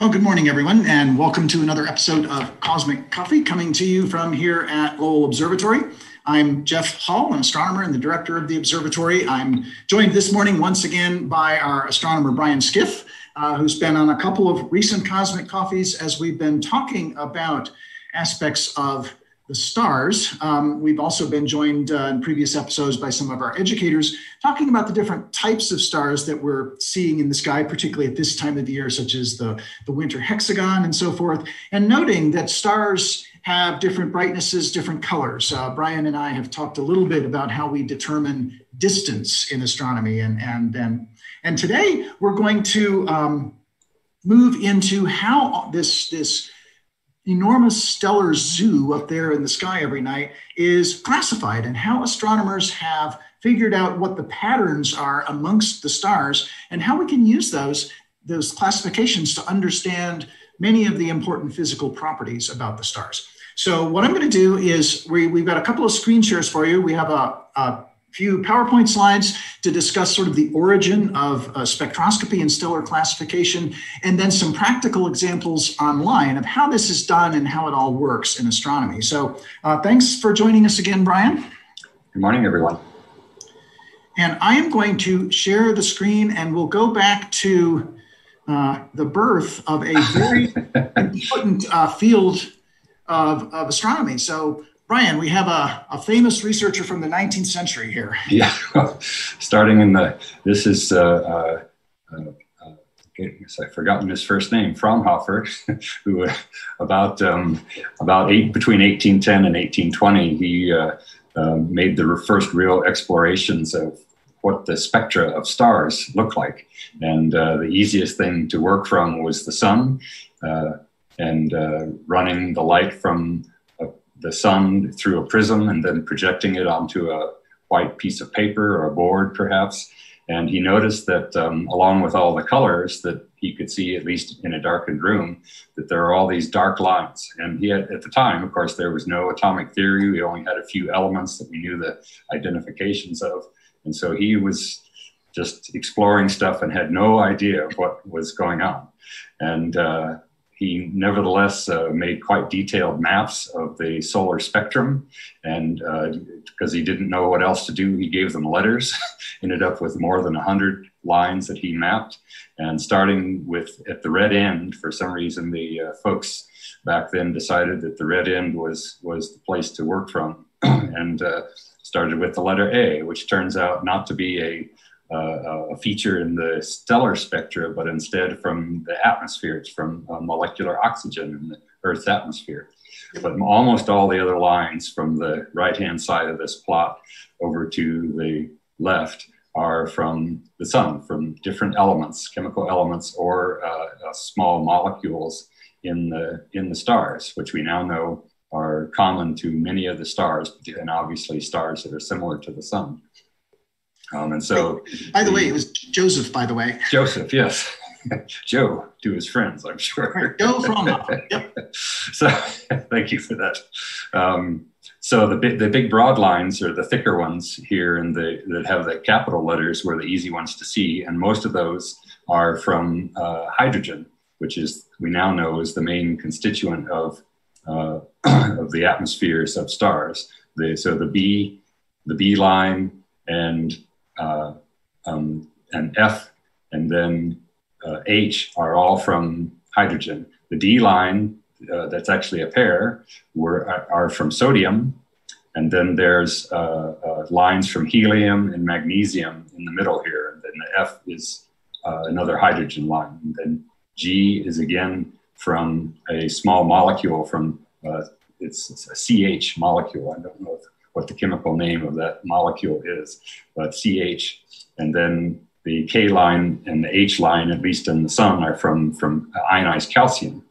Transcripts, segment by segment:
Well, good morning, everyone, and welcome to another episode of Cosmic Coffee coming to you from here at Lowell Observatory. I'm Jeff Hall, an astronomer and the director of the observatory. I'm joined this morning once again by our astronomer, Brian Skiff, uh, who's been on a couple of recent Cosmic Coffees as we've been talking about aspects of the stars. Um, we've also been joined uh, in previous episodes by some of our educators talking about the different types of stars that we're seeing in the sky, particularly at this time of the year, such as the, the winter hexagon and so forth, and noting that stars have different brightnesses, different colors. Uh, Brian and I have talked a little bit about how we determine distance in astronomy, and and and and today we're going to um, move into how this this enormous stellar zoo up there in the sky every night is classified and how astronomers have figured out what the patterns are amongst the stars and how we can use those those classifications to understand many of the important physical properties about the stars. So what I'm going to do is we, we've got a couple of screen shares for you. We have a, a few PowerPoint slides to discuss sort of the origin of uh, spectroscopy and stellar classification, and then some practical examples online of how this is done and how it all works in astronomy. So uh, thanks for joining us again, Brian. Good morning, everyone. And I am going to share the screen and we'll go back to uh, the birth of a very important uh, field of, of astronomy. So Brian, we have a, a famous researcher from the 19th century here. Yeah, starting in the, this is, uh, uh, uh, I've forgotten his first name, Fraunhofer, who uh, about, um, about eight, between 1810 and 1820, he uh, uh, made the first real explorations of what the spectra of stars look like. And the easiest thing to work from was the sun and running the light from the sun through a prism and then projecting it onto a white piece of paper or a board perhaps. And he noticed that um, along with all the colors that he could see at least in a darkened room that there are all these dark lines. And he had at the time of course there was no atomic theory. We only had a few elements that we knew the identifications of. And so he was just exploring stuff and had no idea what was going on. And uh, he nevertheless uh, made quite detailed maps of the solar spectrum. And uh, because he didn't know what else to do, he gave them letters, ended up with more than 100 lines that he mapped. And starting with at the red end, for some reason, the uh, folks back then decided that the red end was, was the place to work from. and uh, started with the letter A, which turns out not to be a uh, a feature in the stellar spectra, but instead from the atmosphere. It's from uh, molecular oxygen in the Earth's atmosphere. But almost all the other lines from the right hand side of this plot over to the left are from the sun, from different elements, chemical elements, or uh, uh small molecules in the, in the stars, which we now know are common to many of the stars, and obviously stars that are similar to the sun. Um, and so, by the, the way, it was Joseph. By the way, Joseph. Yes, Joe to his friends. I'm sure. Right. Joe from Yep. so, thank you for that. Um, so the big, the big broad lines are the thicker ones here, and the that have the capital letters were the easy ones to see, and most of those are from uh, hydrogen, which is we now know is the main constituent of uh, of the atmospheres of stars. The, so the B, the B line, and uh, um, and F and then uh, H are all from hydrogen. The D line, uh, that's actually a pair, were, are from sodium. And then there's uh, uh, lines from helium and magnesium in the middle here. And then the F is uh, another hydrogen line. And then G is again from a small molecule from, it's, it's, a CH molecule. I don't know if what the chemical name of that molecule is, but CH. And then the K line and the H line, at least in the sun, are from, from ionized calcium.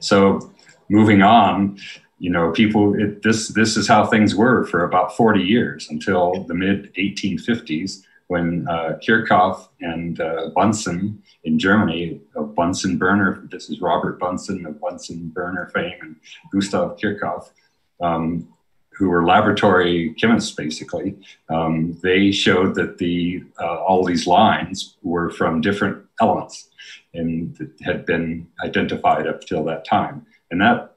So moving on, you know, people, it, this, this is how things were for about 40 years until the mid 1850s when uh, Kirchhoff and uh, Bunsen in Germany, of Bunsen Burner, this is Robert Bunsen of Bunsen Burner fame and Gustav Kirchhoff, um, who were laboratory chemists basically, um, they showed that the uh, all these lines were from different elements and had been identified up till that time, and that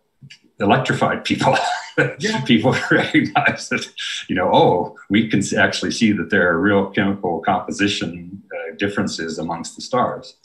electrified people. yeah. people recognized that, you know, oh, we can actually see that there are real chemical composition uh, differences amongst the stars.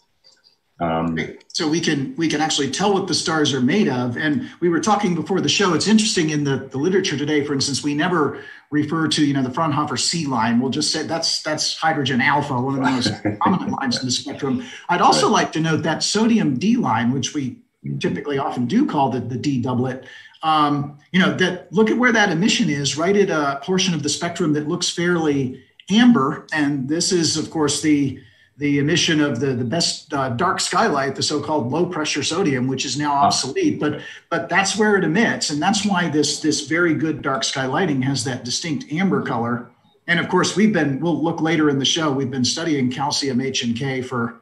Um, so we can we can actually tell what the stars are made of. And we were talking before the show. It's interesting in the, the literature today, for instance, we never refer to you know the Fraunhofer C line. We'll just say that's that's hydrogen alpha, one of the most prominent lines in the spectrum. I'd also right. like to note that sodium D line, which we typically often do call the, the D doublet. Um, you know that look at where that emission is right at a portion of the spectrum that looks fairly amber, and this is of course the the emission of the, the best uh, dark skylight, the so-called low pressure sodium, which is now obsolete, but but that's where it emits, and that's why this this very good dark sky lighting has that distinct amber color. And of course, we've been we'll look later in the show. We've been studying calcium H and K for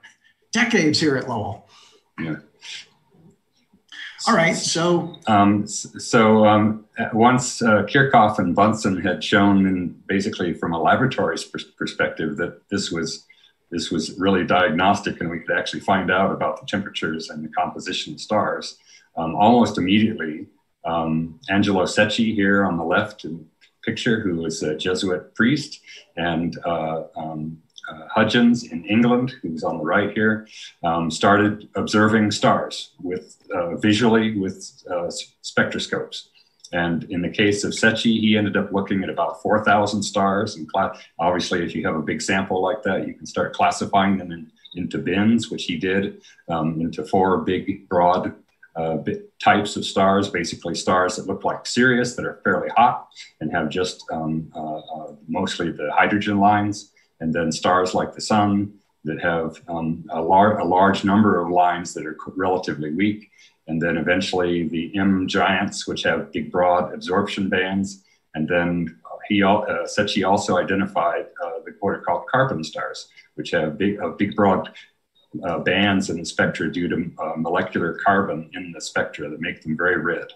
decades here at Lowell. Yeah. All right. So, um, so um, once uh, Kirchhoff and Bunsen had shown, in basically from a laboratory's perspective, that this was this was really diagnostic and we could actually find out about the temperatures and the composition of stars um, almost immediately. Um, Angelo Secchi here on the left in picture, who was a Jesuit priest, and uh, um, uh, Huggins in England, who's on the right here, um, started observing stars with uh, visually with uh, spectroscopes. And in the case of Secchi, he ended up looking at about 4,000 stars. And obviously, if you have a big sample like that, you can start classifying them in, into bins, which he did, um, into four big, broad uh, types of stars, basically stars that look like Sirius that are fairly hot and have just um, uh, uh, mostly the hydrogen lines, and then stars like the sun that have um, a, lar- a large number of lines that are relatively weak and then eventually the M giants, which have big, broad absorption bands. And then he uh, Secchi also identified uh, the, what are called carbon stars, which have big, uh, big broad uh, bands in the spectra due to uh, molecular carbon in the spectra that make them very red.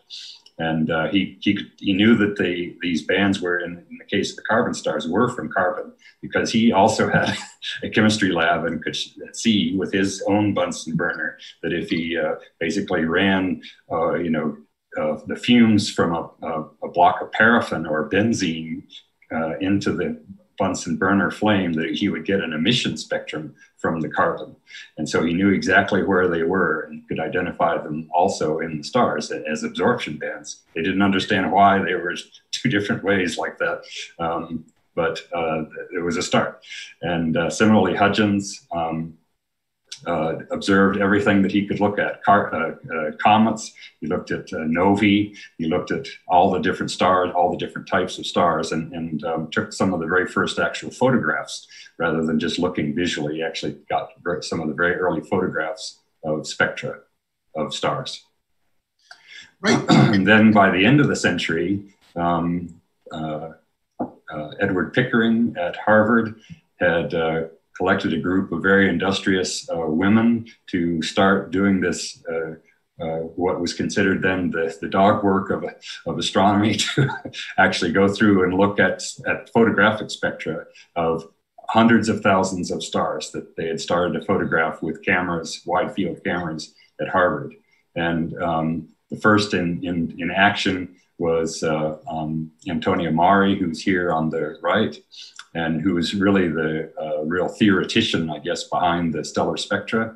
And uh, he, he, he knew that the, these bands were, in, in, the case of the carbon stars, were from carbon because he also had a chemistry lab and could see with his own Bunsen burner that if he uh, basically ran, uh, you know, uh, the fumes from a, a, a, block of paraffin or benzene uh, into the Bunsen burner flame that he would get an emission spectrum from the carbon. And so he knew exactly where they were and could identify them also in the stars as absorption bands. They didn't understand why they were two different ways like that. Um, but uh, it was a start. And uh, similarly, Huggins um, uh, observed everything that he could look at Car- uh, uh, comets, he looked at uh, novae, he looked at all the different stars, all the different types of stars, and, and um, took some of the very first actual photographs rather than just looking visually. He actually got some of the very early photographs of spectra of stars. Right. and then by the end of the century, um, uh, uh, Edward Pickering at Harvard had collected a group of very industrious uh, women to start doing this. Uh, uh, what was considered then the, the dog work of, of astronomy to actually go through and look at, at photographic spectra of hundreds of thousands of stars that they had started to photograph with cameras, wide field cameras at Harvard. And um, the first in, in, in action was uh, um, Antonia Maury, who's here on the right and who was really the uh, real theoretician, I guess, behind the stellar spectra.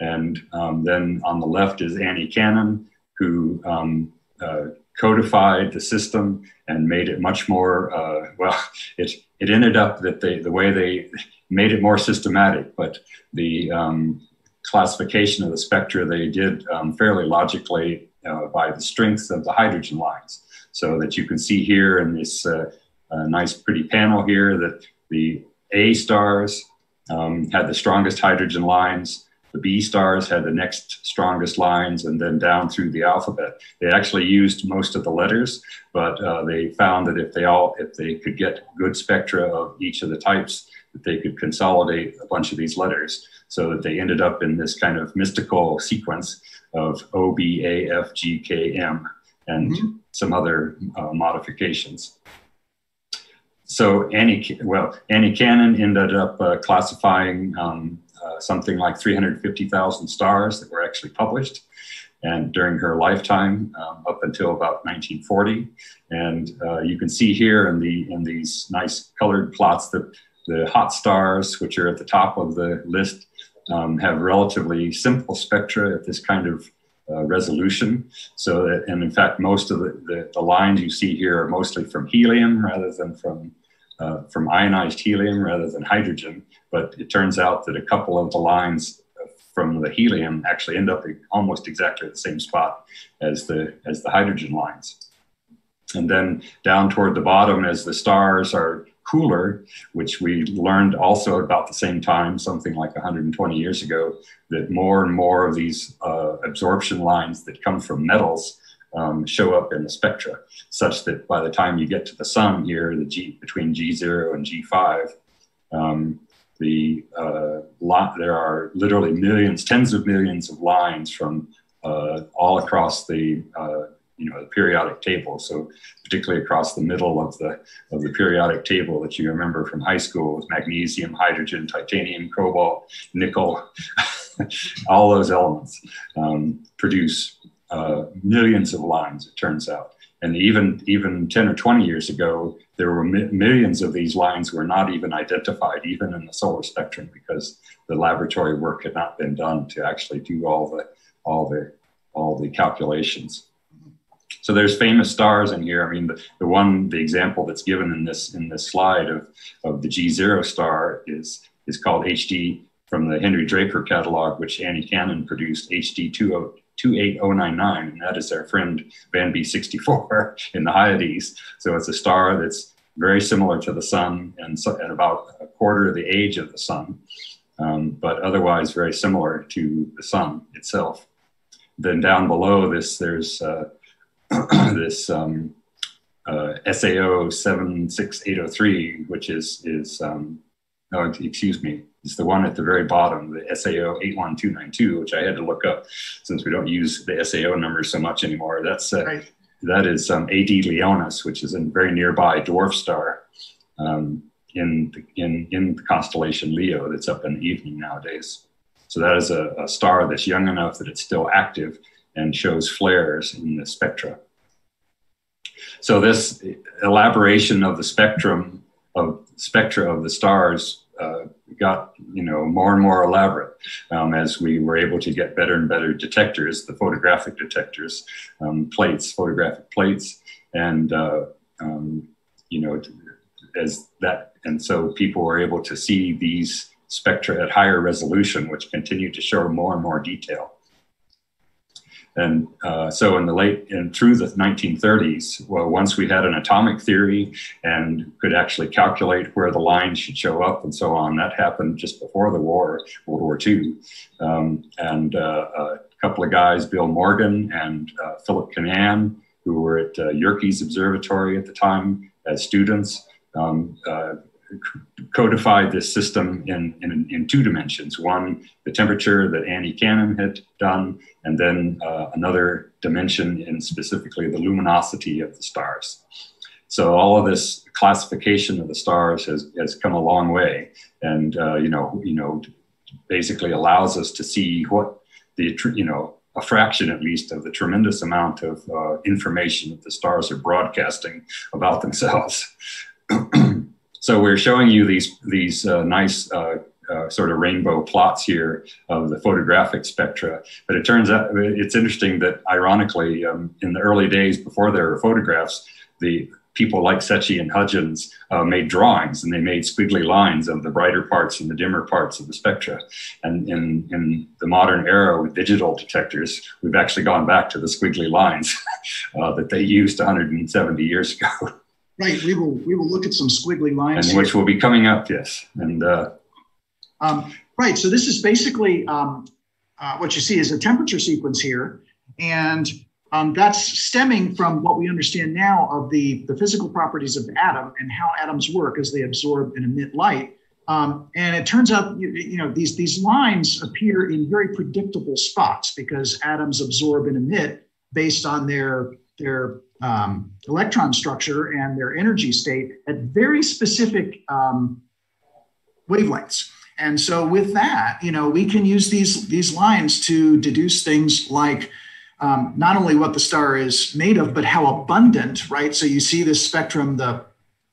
And um, then on the left is Annie Cannon, who um, uh, codified the system and made it much more, uh, well, it, it ended up that they, the way they made it more systematic, but the um, classification of the spectra they did um, fairly logically uh, by the strengths of the hydrogen lines. So that you can see here in this uh, a nice pretty panel here that the A stars um, had the strongest hydrogen lines. The B stars had the next strongest lines, and then down through the alphabet. They actually used most of the letters, but uh, they found that if they all, if they could get good spectra of each of the types, that they could consolidate a bunch of these letters, so that they ended up in this kind of mystical sequence of O, B, A, F, G, K, M, and mm-hmm. some other uh, modifications. So Annie, well, Annie Cannon ended up uh, classifying um, uh, something like 350,000 stars that were actually published and during her lifetime um, up until about 1940. And uh, you can see here in the in these nice colored plots that the hot stars, which are at the top of the list, um, have relatively simple spectra at this kind of uh, resolution. So that, and in fact, most of the, the, the, lines you see here are mostly from helium rather than from uh, from ionized helium rather than hydrogen. But it turns out that a couple of the lines from the helium actually end up almost exactly at the same spot as the as the hydrogen lines. And then down toward the bottom, as the stars are cooler, which we learned also about the same time, something like 120 years ago, that more and more of these uh, absorption lines that come from metals um, show up in the spectra, such that by the time you get to the sun here, the G between G0 and G5, um, the uh, lot, there are literally millions, tens of millions of lines from uh, all across the uh, you know the periodic table. So particularly across the middle of the of the periodic table that you remember from high school with magnesium, hydrogen, titanium, cobalt, nickel, all those elements um, produce uh, millions of lines. It turns out. And even even 10 or 20 years ago, there were mi- millions of these lines were not even identified, even in the solar spectrum, because the laboratory work had not been done to actually do all the all the all the calculations. So there's famous stars in here. I mean, the, the one the example that's given in this in this slide of of the G zero star is is called HD from the Henry Draper catalog, which Annie Cannon produced HD 20 28099, and that is our friend Van B64 in the Hyades. So it's a star that's very similar to the sun and, so, about a quarter of the age of the sun, um, but otherwise very similar to the sun itself. Then down below this, there's uh, this um, uh, SAO 76803, which is, is um, oh, excuse me, it's the one at the very bottom, the SAO 81292, which I had to look up since we don't use the SAO numbers so much anymore. That's uh, right. that is um, AD Leonis, which is a very nearby dwarf star um, in the, in in the constellation Leo that's up in the evening nowadays. So that is a, a star that's young enough that it's still active and shows flares in the spectra. So this elaboration of the spectrum of spectra of the stars uh, got you know more and more elaborate um, as we were able to get better and better detectors, the photographic detectors, um, plates, photographic plates, and uh, um, you know as that, and so people were able to see these spectra at higher resolution, which continued to show more and more detail. And uh, so in the late and through the 1930s, well, once we had an atomic theory and could actually calculate where the lines should show up and so on, that happened just before the war, World War II. Um, and uh, a couple of guys, Bill Morgan and uh, Philip Keenan, who were at uh, Yerkes Observatory at the time as students, um, uh, codified this system in, in, in, two dimensions. One, the temperature that Annie Cannon had done, and then uh, another dimension in specifically the luminosity of the stars. So all of this classification of the stars has, has come a long way, and uh, you know, you know, basically allows us to see what the you know a fraction at least of the tremendous amount of uh, information that the stars are broadcasting about themselves. So we're showing you these these uh, nice uh, uh, sort of rainbow plots here of the photographic spectra. But it turns out it's interesting that ironically, um, in the early days before there were photographs, the people like Secchi and Huggins uh, made drawings and they made squiggly lines of the brighter parts and the dimmer parts of the spectra. And in, in the modern era with digital detectors, we've actually gone back to the squiggly lines uh, that they used 170 years ago. Right. We will we will look at some squiggly lines, and which will be coming up. Yes. And uh, um, right. So this is basically um, uh, what you see is a temperature sequence here, and um, that's stemming from what we understand now of the the physical properties of the atom and how atoms work as they absorb and emit light. Um, and it turns out, you, you, know, these these lines appear in very predictable spots because atoms absorb and emit based on their their um, electron structure and their energy state at very specific um, wavelengths. And so with that, you know, we can use these these lines to deduce things like um, not only what the star is made of, but how abundant, right? So you see this spectrum, the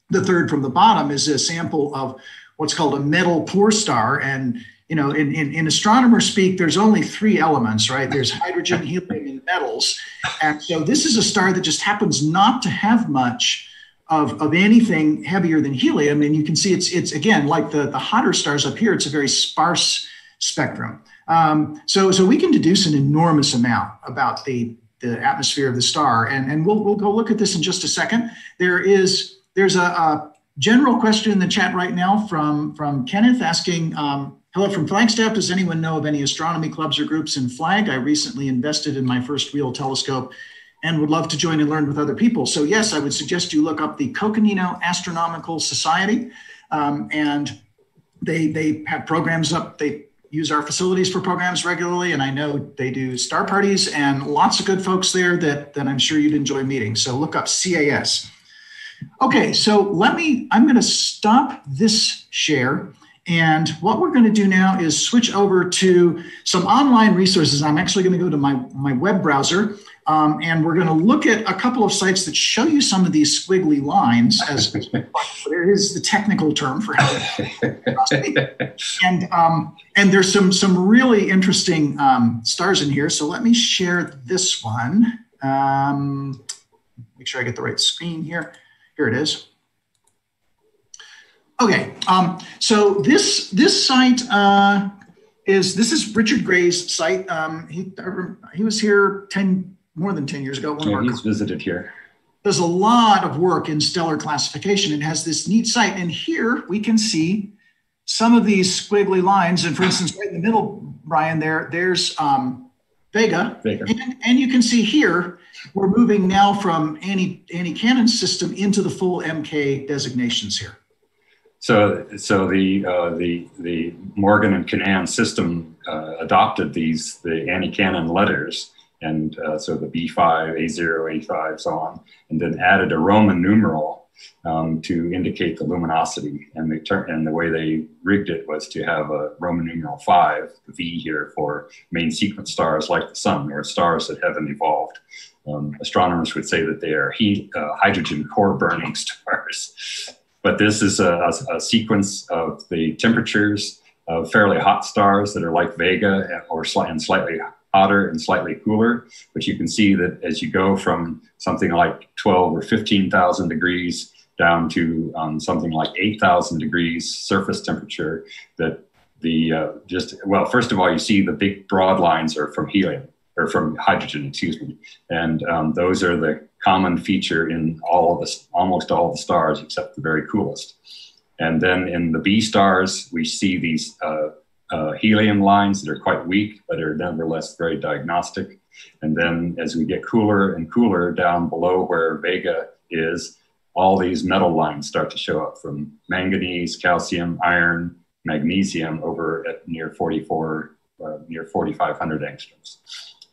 the third from the bottom is a sample of what's called a metal poor star. And you know, in, in, in astronomer speak, there's only three elements, right? There's hydrogen, helium, metals. And so this is a star that just happens not to have much of, of anything heavier than helium. And you can see it's, it's again, like the, the hotter stars up here, it's a very sparse spectrum. Um, so, so we can deduce an enormous amount about the, the atmosphere of the star. And, and we'll, we'll go look at this in just a second. There is, there's a, a general question in the chat right now from, from Kenneth asking, um, hello from Flagstaff. Does anyone know of any astronomy clubs or groups in Flag? I recently invested in my first real telescope and would love to join and learn with other people. So, yes, I would suggest you look up the Coconino Astronomical Society. Um, and they, they have programs up, they use our facilities for programs regularly. And I know they do star parties and lots of good folks there that, that I'm sure you'd enjoy meeting. So, look up CAS. Okay, so let me, I'm going to stop this share. And what we're going to do now is switch over to some online resources. I'm actually going to go to my, my web browser um, and we're going to look at a couple of sites that show you some of these squiggly lines as there is the technical term for how and um, and there's some some really interesting um, stars in here. So let me share this one. Um, make sure I get the right screen here. Here it is. Okay, um, so this this site uh, is this is Richard Gray's site. Um, he he was here ten more than 10 years ago. yeah, he's visited here. There's a lot of work in stellar classification. It has this neat site. And here we can see some of these squiggly lines. And for instance, right in the middle, Brian, there, there's um, Vega. Vega. And, and you can see here, we're moving now from Annie, Annie Cannon system into the full MK designations here. So, so the uh, the the Morgan and Keenan system uh, adopted these the Annie Cannon letters, and uh, so the B5, A0, A5, so on, and then added a Roman numeral um, to indicate the luminosity. And the, ter- and the way they rigged it was to have a Roman numeral 5, the V here, for main sequence stars like the sun or stars that haven't evolved. Um, astronomers would say that they are heat, uh, hydrogen core burning stars. But this is a, a, sequence of the temperatures of fairly hot stars that are like Vega or sli- and slightly hotter and slightly cooler. But you can see that as you go from something like 12 or 15,000 degrees down to um, something like 8,000 degrees surface temperature, that the uh, just, well, first of all, you see the big broad lines are from helium or from hydrogen, excuse me. And um, those are the common feature in all of the, almost all the stars except the very coolest. And then in the B stars, we see these uh, uh, helium lines that are quite weak, but are nevertheless very diagnostic. And then as we get cooler and cooler down below where Vega is, all these metal lines start to show up from manganese, calcium, iron, magnesium over at near 44, uh, near 4,500 angstroms.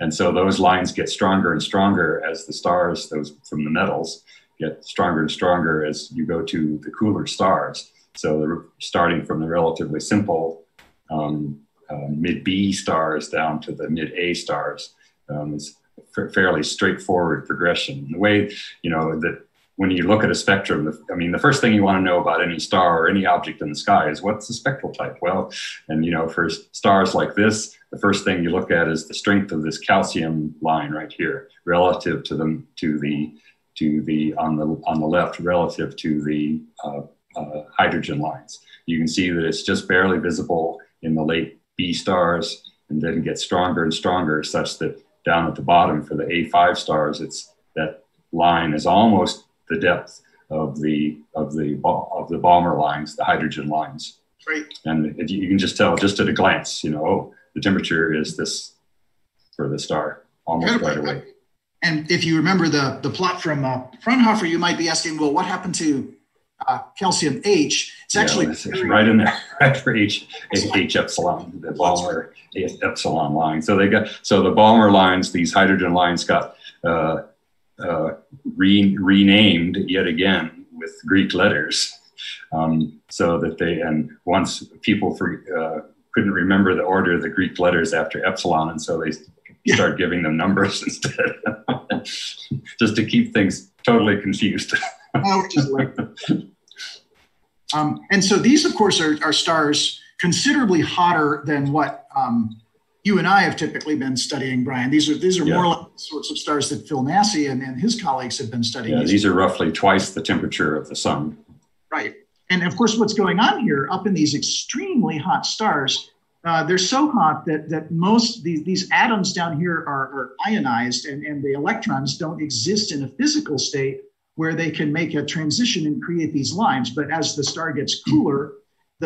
And so those lines get stronger and stronger as the stars, those from the metals, get stronger and stronger as you go to the cooler stars. So starting from the relatively simple um, uh, mid B stars down to the mid A stars. Um, it's a fairly straightforward progression. The way, you know, that when you look at a spectrum, I mean, the first thing you want to know about any star or any object in the sky is what's the spectral type? Well, and you know, for stars like this, the first thing you look at is the strength of this calcium line right here relative to the to the to the on the on the left relative to the uh, uh, hydrogen lines. You can see that it's just barely visible in the late B stars and then gets stronger and stronger such that down at the bottom for the A5 stars, it's that line is almost the depth of the of the of the Balmer lines, the hydrogen lines. Right. And it, you can just tell just at a glance, you know, oh, the temperature is this for the star almost right away. And if you remember the the plot from uh, Fraunhofer, you might be asking, well, what happened to uh, calcium H. It's actually yeah, right in there, right for H, H epsilon, the Balmer epsilon line. So they got so the Balmer lines, these hydrogen lines got uh, uh, re- renamed yet again with Greek letters, um, so that they and once people for, uh, couldn't remember the order of the Greek letters after epsilon, and so they start giving them numbers instead, just to keep things totally confused. oh, just like um, and so these, of course, are, are stars considerably hotter than what um, you and I have typically been studying, Brian. These are these are yeah. more like the sorts of stars that Phil Massey and, and his colleagues have been studying. Yeah, these are roughly twice the temperature of the sun. Right. And of course, what's going on here up in these extremely hot stars, uh, they're so hot that that most these, these atoms down here are, are ionized and, and the electrons don't exist in a physical state where they can make a transition and create these lines. But as the star gets cooler,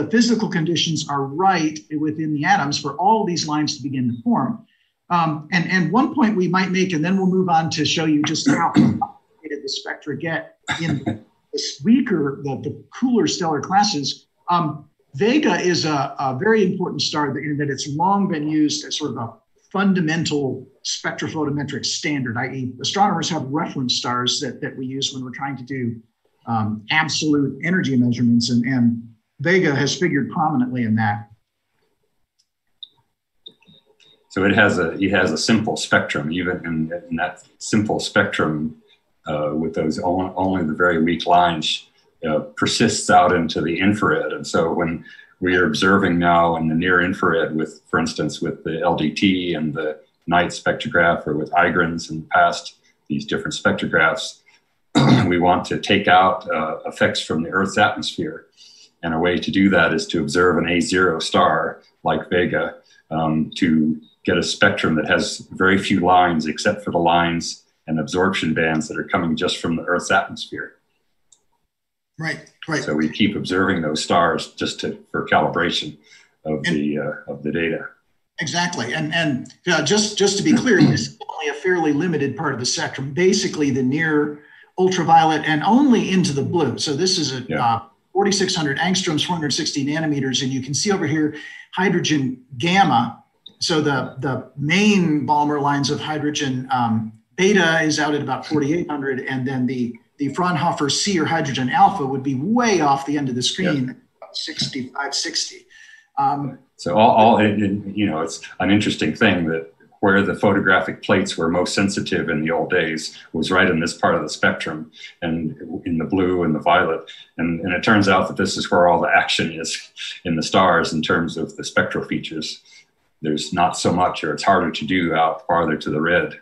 the physical conditions are right within the atoms for all these lines to begin to form. Um, and, and one point we might make, and then we'll move on to show you just how complicated the spectra get in the weaker, the, the cooler stellar classes. Um, Vega is a, a, very important star in that it's long been used as sort of a fundamental spectrophotometric standard, i.e., astronomers have reference stars that, that we use when we're trying to do um, absolute energy measurements, and, and Vega has figured prominently in that. So it has a it has a simple spectrum, even in, in that simple spectrum, uh, with those only, only, the very weak lines, uh, persists out into the infrared. And so when we are observing now in the near infrared, with for instance with the LDT and the night spectrograph, or with IGRINS in the past, these different spectrographs, we want to take out uh, effects from the Earth's atmosphere and a way to do that is to observe an A0 star like Vega um, to get a spectrum that has very few lines except for the lines and absorption bands that are coming just from the Earth's atmosphere. Right, right. So we keep observing those stars just to, for calibration of and, the uh, of the data. Exactly, and and uh, just just to be clear, this is only a fairly limited part of the spectrum. Basically, the near ultraviolet and only into the blue. So this is a yeah. uh, 4,600 angstroms, 460 nanometers. And you can see over here hydrogen gamma. So the, the main Balmer lines of hydrogen um, beta is out at about 4,800. And then the, the Fraunhofer C or hydrogen alpha would be way off the end of the screen, yep. 65, 60. Um, so all, all it, it, you know, it's an interesting thing that where the photographic plates were most sensitive in the old days was right in this part of the spectrum and in the blue and the violet. And, and it turns out that this is where all the action is in the stars in terms of the spectral features. There's not so much, or it's harder to do out farther to the red.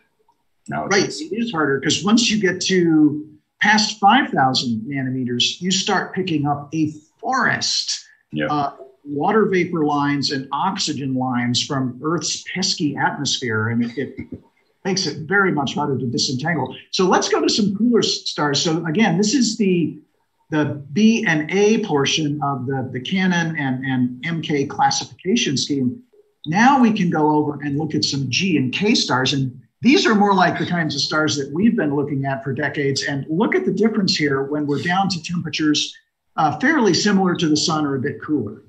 Now right, it is harder because once you get to past 5,000 nanometers, you start picking up a forest. Yeah. Uh, water vapor lines and oxygen lines from Earth's pesky atmosphere, and it, it makes it very much harder to disentangle. So let's go to some cooler stars. So again, this is the the B and A portion of the, the Cannon and, and MK classification scheme. Now we can go over and look at some G and K stars. And these are more like the kinds of stars that we've been looking at for decades. And look at the difference here when we're down to temperatures uh, fairly similar to the sun or a bit cooler.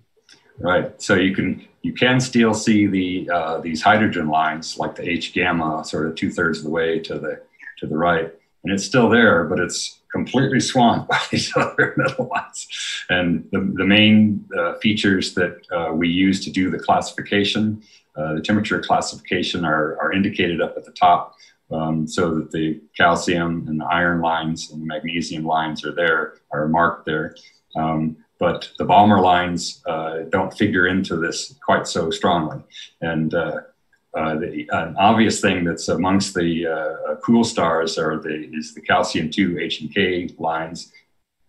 Right. So you can you can still see the uh, these hydrogen lines like the H gamma sort of two thirds of the way to the to the right, and it's still there, but it's completely swamped by these other metal lines. And the, the main uh, features that uh, we use to do the classification, uh, the temperature classification, are, are indicated up at the top. Um, so that the calcium and the iron lines and the magnesium lines are there, are marked there. Um, but the Balmer lines uh, don't figure into this quite so strongly. And uh, uh, the, an obvious thing that's amongst the uh, cool stars are the, is the calcium 2 H and K lines,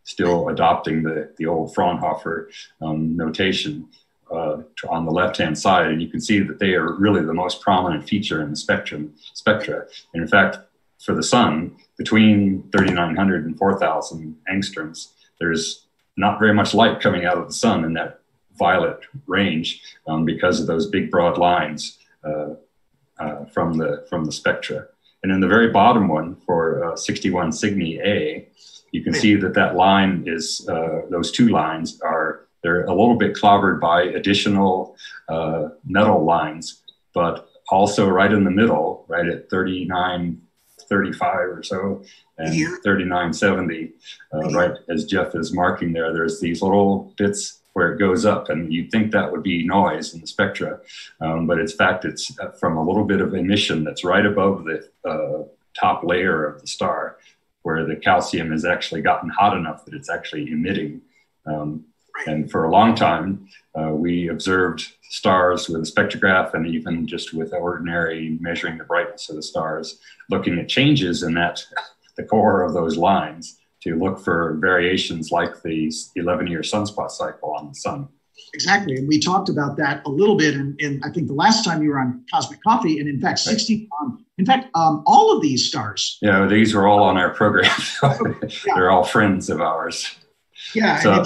still adopting the, the old Fraunhofer um, notation uh, on the left-hand side. And you can see that they are really the most prominent feature in the spectrum spectra. And in fact, for the sun, between 3,900 and 4,000 angstroms, there's not very much light coming out of the sun in that violet range um, because of those big broad lines uh, uh, from the from the spectra. And in the very bottom one for uh, 61 Cygni A, you can see that that line is uh, those two lines are they're a little bit clobbered by additional metal uh, lines, but also right in the middle, right at 39 35 or so, and Here. 3970, uh, right as Jeff is marking there. There's these little bits where it goes up, and you'd think that would be noise in the spectra, um, but in fact, it's uh, from a little bit of emission that's right above the uh, top layer of the star, where the calcium has actually gotten hot enough that it's actually emitting. Um, and for a long time, uh, we observed stars with a spectrograph and even just with ordinary measuring the brightness of the stars, looking at changes in that, the core of those lines to look for variations like the 11 year sunspot cycle on the sun. Exactly. And we talked about that a little bit in, in I think the last time you were on Cosmic Coffee. And in fact, 60, um, in fact, um, all of these stars. Yeah, these are all on our program. They're all friends of ours. Yeah. So,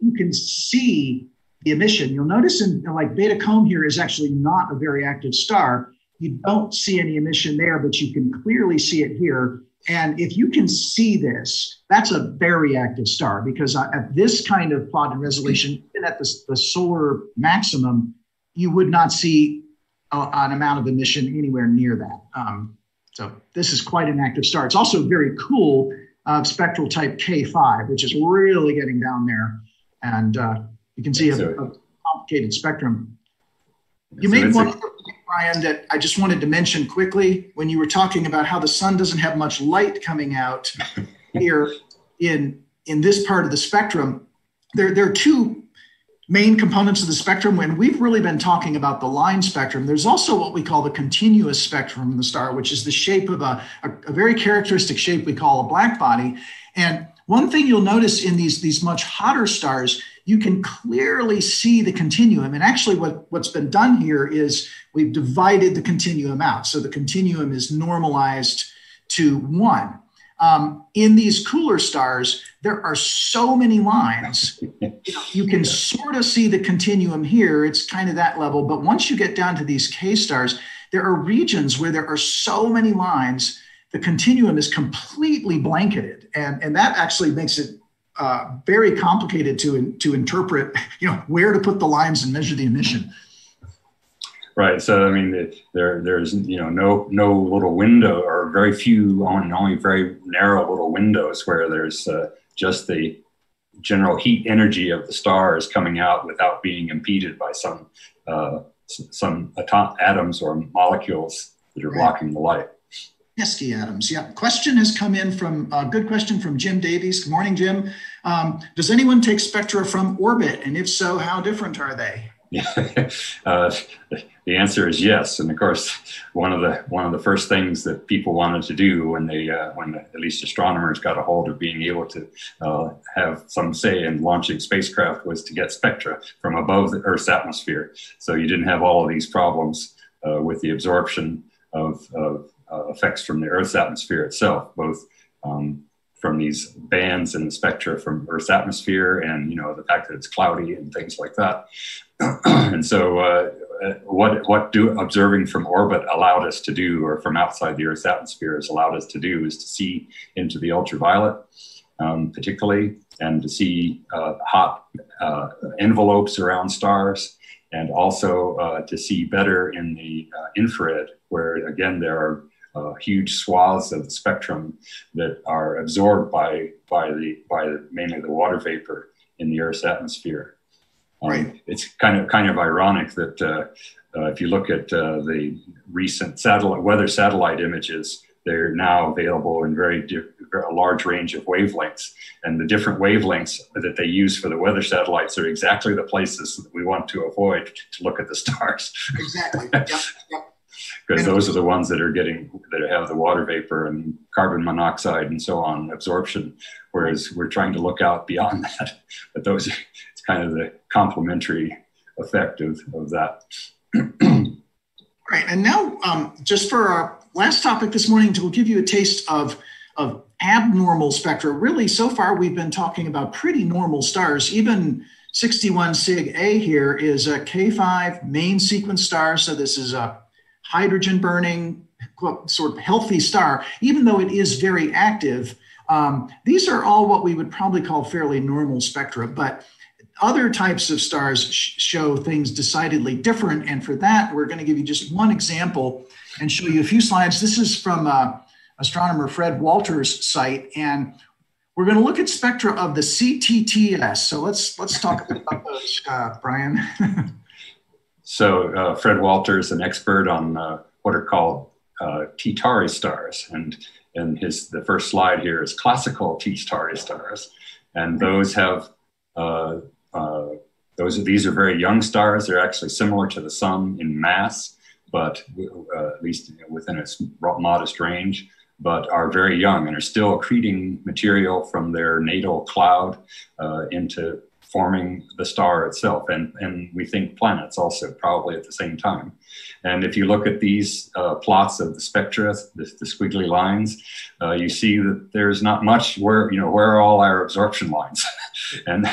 you, can see the emission. You'll notice in like Beta Comb here is actually not a very active star. You don't see any emission there, but you can clearly see it here. And if you can see this, that's a very active star because at this kind of plot and resolution, even at the, the solar maximum, you would not see a, an amount of emission anywhere near that. Um, so this is quite an active star. It's also very cool uh, spectral type K5, which is really getting down there. And uh, you can see a, a complicated spectrum. You made one Brian, that I just wanted to mention quickly when you were talking about how the sun doesn't have much light coming out here in in this part of the spectrum. There, there are two main components of the spectrum when we've really been talking about the line spectrum there's also what we call the continuous spectrum of the star which is the shape of a, a, a, very characteristic shape we call a black body and one thing you'll notice in these, these much hotter stars you can clearly see the continuum. And actually, what, what's been done here is we've divided the continuum out. So the continuum is normalized to one. Um, in these cooler stars, there are so many lines. You, know, you can sort of see the continuum here. It's kind of that level. But once you get down to these K stars, there are regions where there are so many lines, the continuum is completely blanketed. And, and that actually makes it uh, very complicated to to interpret. You know where to put the lines and measure the emission. Right. So I mean, there there's you know no no little window or very few on only very narrow little windows where there's uh, just the general heat energy of the stars coming out without being impeded by some uh, some atom- atoms or molecules that are blocking the light. Pesky atoms. Yeah. Question has come in from a uh, good question from Jim Davies. Good morning, Jim. Um, does anyone take spectra from orbit? And if so, how different are they? uh, the answer is yes. And of course, one of the one of the first things that people wanted to do when they uh, when at least astronomers got a hold of being able to uh, have some say in launching spacecraft was to get spectra from above the Earth's atmosphere. So you didn't have all of these problems uh, with the absorption of, of uh, effects from the Earth's atmosphere itself, both um, from these bands in the spectra from Earth's atmosphere, and you know the fact that it's cloudy and things like that. and so, uh, what what do observing from orbit allowed us to do, or from outside the Earth's atmosphere has allowed us to do, is to see into the ultraviolet, um, particularly, and to see uh, hot uh, envelopes around stars and also uh, to see better in the uh, infrared, where again there are uh, huge swaths of the spectrum that are absorbed by by the by the, mainly the water vapor in the Earth's atmosphere. Um, right. It's kind of kind of ironic that uh, uh, if you look at uh, the recent satellite weather satellite images, they're now available in very di- a large range of wavelengths, and the different wavelengths that they use for the weather satellites are exactly the places that we want to avoid to look at the stars. Exactly. yep. Yep because those are the ones that are getting that have the water vapor and carbon monoxide and so on absorption. Whereas we're trying to look out beyond that. But those it's kind of the complementary effect of, of that. Right and now um, just for our last topic this morning to give you a taste of of abnormal spectra really so far we've been talking about pretty normal stars. Even 61 Cyg A here is a k5 main sequence star so this is a hydrogen burning, sort of healthy star, even though it is very active. Um, these are all what we would probably call fairly normal spectra, but other types of stars sh- show things decidedly different. And for that, we're going to give you just one example and show you a few slides. This is from uh, astronomer Fred Walter's site, and we're going to look at spectra of the CTTS. So let's let's talk about those, uh, Brian. so uh, Fred Walter is an expert on uh, what are called uh, T Tauri stars, and and his the first slide here is classical T Tauri stars, and those have uh, uh, those are, these are very young stars. They're actually similar to the sun in mass, but uh, at least within a modest range, but are very young and are still accreting material from their natal cloud uh, into forming the star itself. And, and we think planets also probably at the same time. And if you look at these uh, plots of the spectra, the, the squiggly lines, uh, you see that there's not much where, you know, where are all our absorption lines? and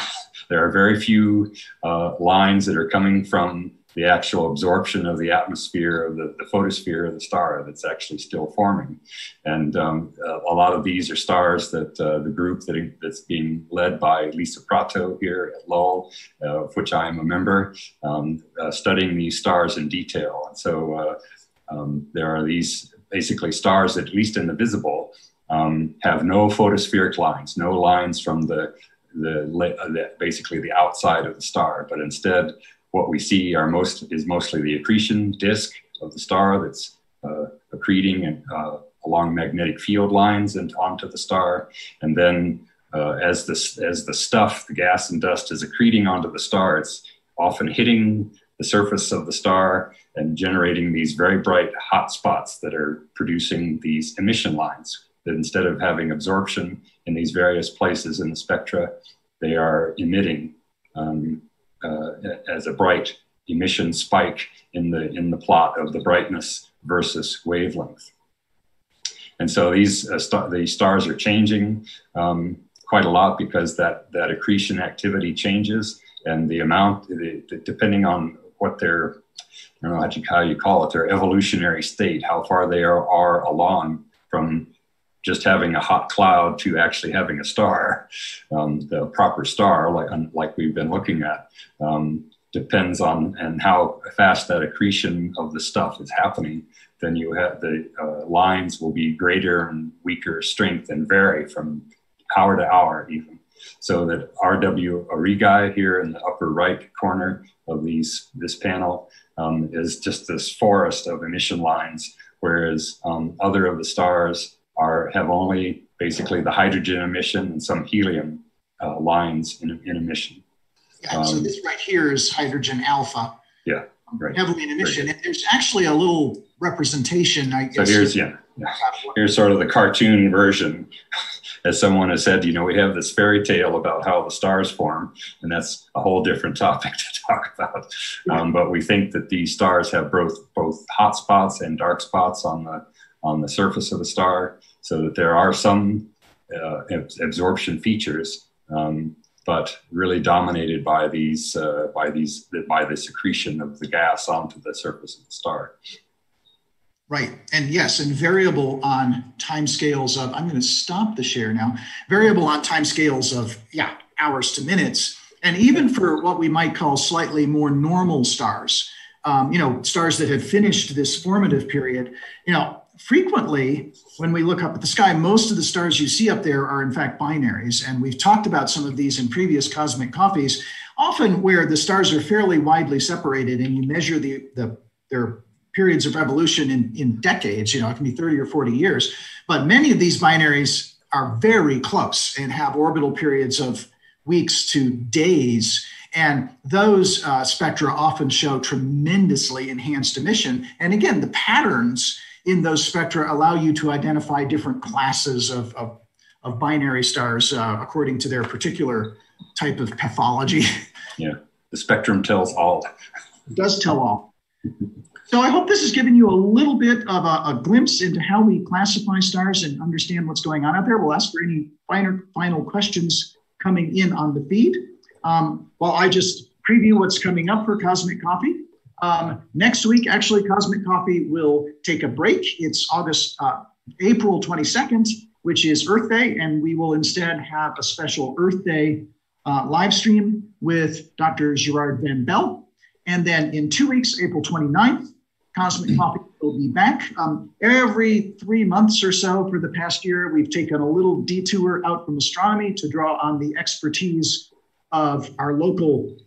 there are very few uh, lines that are coming from the actual absorption of the atmosphere of the, the photosphere of the star that's actually still forming. And um, a lot of these are stars that uh, the group that, that's being led by Lisa Prato here at Lowell, uh, of which I am a member, um, uh, studying these stars in detail. And so uh, um, there are these basically stars, at least in the visible, um, have no photospheric lines, no lines from the the, the, basically the outside of the star, but instead what we see are most is mostly the accretion disk of the star that's uh, accreting and uh, along magnetic field lines and onto the star, and then uh, as the as the stuff, the gas and dust is accreting onto the star, it's often hitting the surface of the star and generating these very bright hot spots that are producing these emission lines. That instead of having absorption in these various places in the spectra, they are emitting um, as a bright emission spike in the in the plot of the brightness versus wavelength. And so these uh, the stars are changing um, quite a lot because that that accretion activity changes and the amount the, the, depending on what their I don't know how you, how you call it their evolutionary state how far they are, are along from just having a hot cloud to actually having a star, um, the proper star, like, like we've been looking at, um, depends on and how fast that accretion of the stuff is happening. Then you have the uh, lines will be greater and weaker strength and vary from hour to hour even. So that RW Aurigae here in the upper right corner of these this panel um, is just this forest of emission lines, whereas um, other of the stars are have only basically the hydrogen emission and some helium uh, lines in, in emission. Yeah, um, so this right here is hydrogen alpha. Yeah, right. Heavily in emission. And there's actually a little representation, I guess. So here's, yeah, yeah. here's sort of the cartoon version. As someone has said, you know, we have this fairy tale about how the stars form, and that's a whole different topic to talk about. Um, but we think that these stars have both both hot spots and dark spots on the on the surface of the star, so that there are some uh, absorption features, um, but really dominated by these uh, by these by the accretion of the gas onto the surface of the star. Right, and yes, and variable on time scales of. I'm going to stop the share now. Variable on time scales of yeah hours to minutes, and even for what we might call slightly more normal stars. Um, you know, stars that have finished this formative period, you know, frequently when we look up at the sky most of the stars you see up there are in fact binaries. And we've talked about some of these in previous cosmic coffees often where the stars are fairly widely separated and you measure the, the their periods of revolution in, in decades you know it can be 30 or 40 years. But many of these binaries are very close and have orbital periods of weeks to days. And those uh, spectra often show tremendously enhanced emission. And again the patterns in those spectra allow you to identify different classes of, of, of binary stars uh, according to their particular type of pathology. Yeah, the spectrum tells all. It does tell all. So I hope this has given you a little bit of a, a, glimpse into how we classify stars and understand what's going on out there. We'll ask for any final, final questions coming in on the feed. Um, while I just preview what's coming up for Cosmic Coffee. Um, next week, actually, Cosmic Coffee will take a break. It's August, uh, April 22nd, which is Earth Day, and we will instead have a special Earth Day uh, live stream with Dr. Gerard Van Belle. And then in two weeks, April 29th, Cosmic Coffee will be back. Um, every three months or so for the past year, we've taken a little detour out from astronomy to draw on the expertise of our local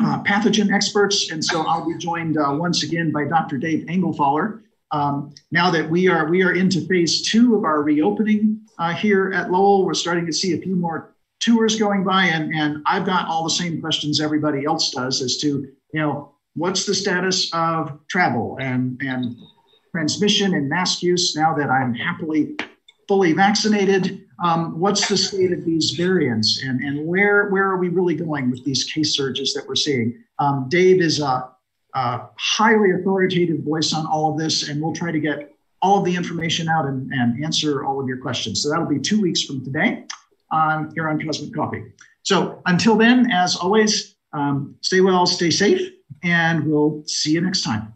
uh, pathogen experts. And so I'll be joined uh, once again by Dr. Dave Engelthaler. Um, now that we are we are into phase two of our reopening uh, here at Lowell, we're starting to see a few more tours going by, and, and I've got all the same questions everybody else does as to you know what's the status of travel and and transmission and mask use now that I'm happily fully vaccinated. Um, what's the state of these variants and, and where, where are we really going with these case surges that we're seeing? Um, Dave is a, a, highly authoritative voice on all of this, and we'll try to get all of the information out and, and answer all of your questions. So that'll be two weeks from today on here on Cosmic Coffee. So until then, as always, um, stay well, stay safe, and we'll see you next time.